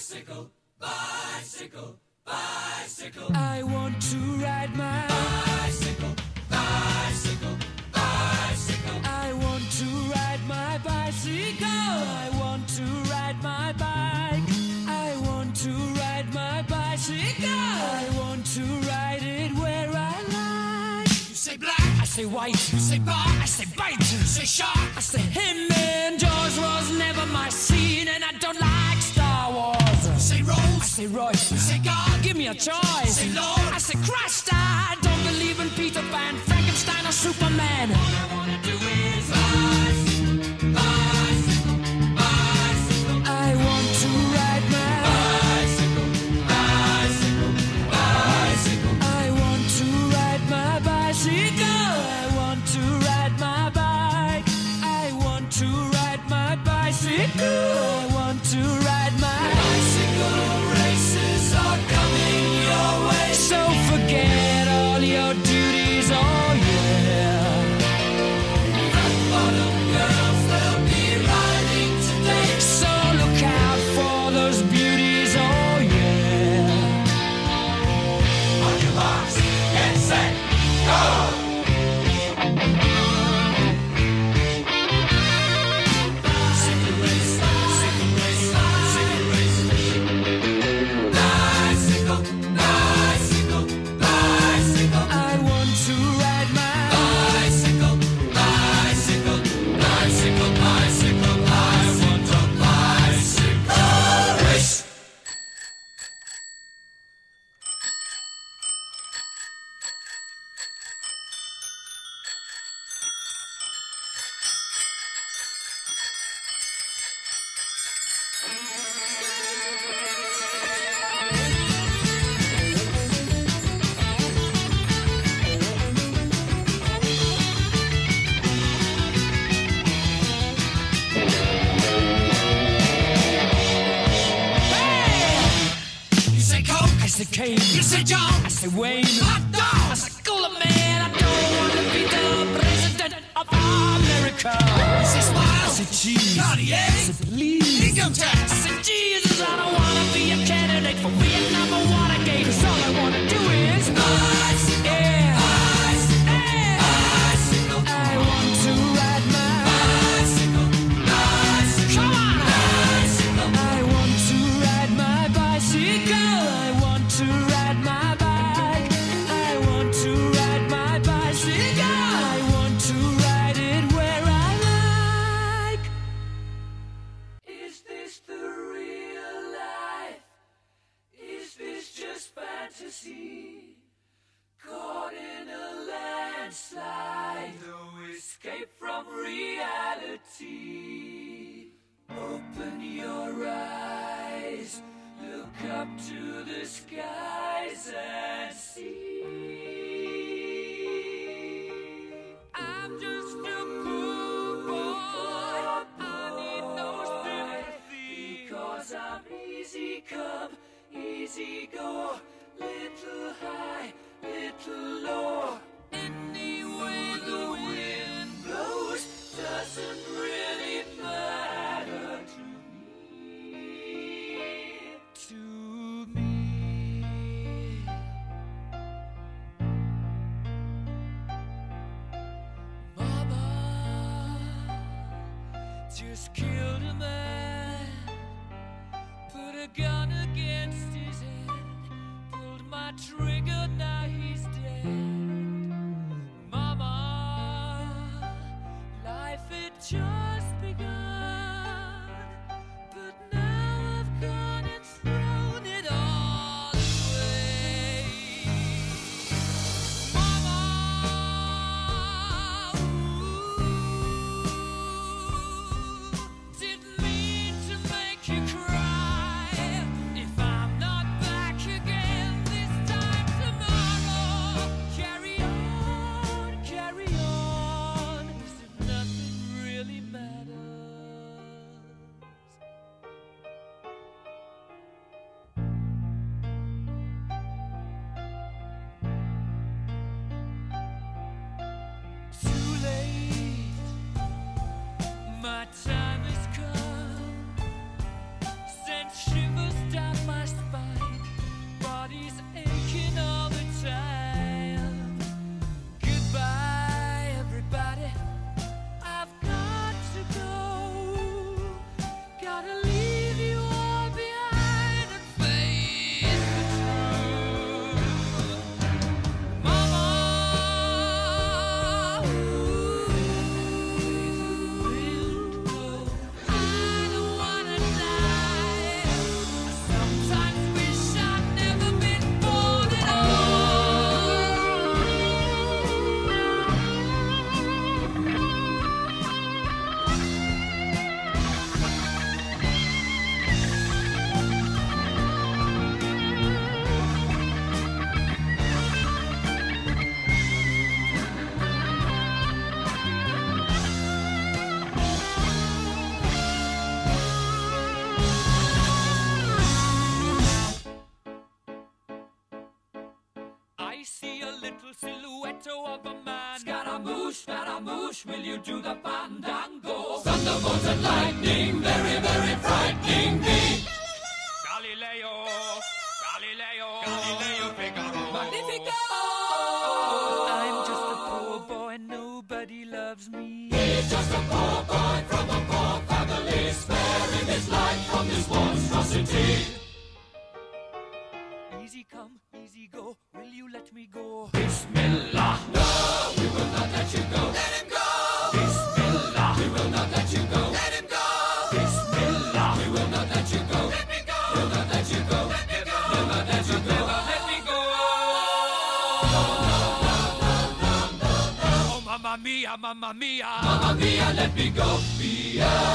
Bicycle, bicycle, bicycle. I want to ride my bicycle, bicycle, bicycle. I want to ride my bicycle. I want to ride my bike. I want to ride my bicycle. I want to ride it where I like. You say black, I say white. you say bar, I say bite. you say shark. I say him and Jaws was never my scene, and I don't like I say you say God. Give me a choice. Say Lord. I say Kane. you say John, I say Wayne. hot I dog. say Cooler Man. I don't want to be the president of America. I Smile, say cheese. Cartier, I say please. income I tax. say Jesus. I fantasy? Caught in a landslide, no escape from reality. Open your eyes, look up to the skies and see. Just killed a man, put a gun against his head, pulled my trigger, now he's dead. Mama, life had just begun, motto of a man. Scaramouche, Scaramouche, will you do the fandango? Thunderbolts and lightning, very, very frightening me. Galileo, Galileo, Galileo Figaro. Magnifico! I'm just a poor boy, nobody loves me. He's just a poor mamma mia, mamma mia. Mia, let me go. Beelzebub